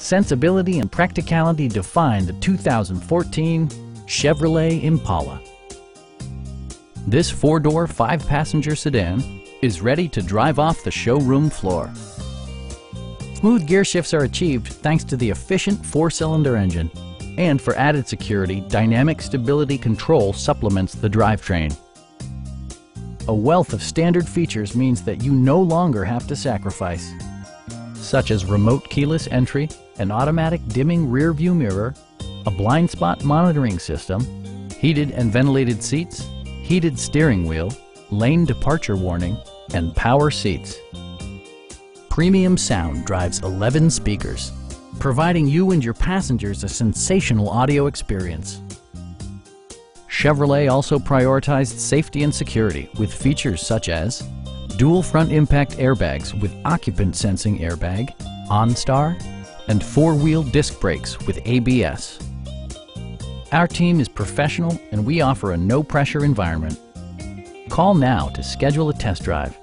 sensibility and practicality define the 2014 Chevrolet Impala. This four-door, five-passenger sedan is ready to drive off the showroom floor. Smooth gear shifts are achieved thanks to the efficient four-cylinder engine. And for added security, Dynamic Stability Control supplements the drivetrain. A wealth of standard features means that you no longer have to sacrifice, such as remote keyless entry, an automatic dimming rear view mirror, a blind spot monitoring system, heated and ventilated seats, heated steering wheel, lane departure warning, and power seats. Premium sound drives 11 speakers, providing you and your passengers a sensational audio experience. Chevrolet also prioritized safety and security with features such as dual front impact airbags with occupant sensing airbag, OnStar, and four-wheel disc brakes with ABS. Our team is professional and we offer a no-pressure environment. Call now to schedule a test drive.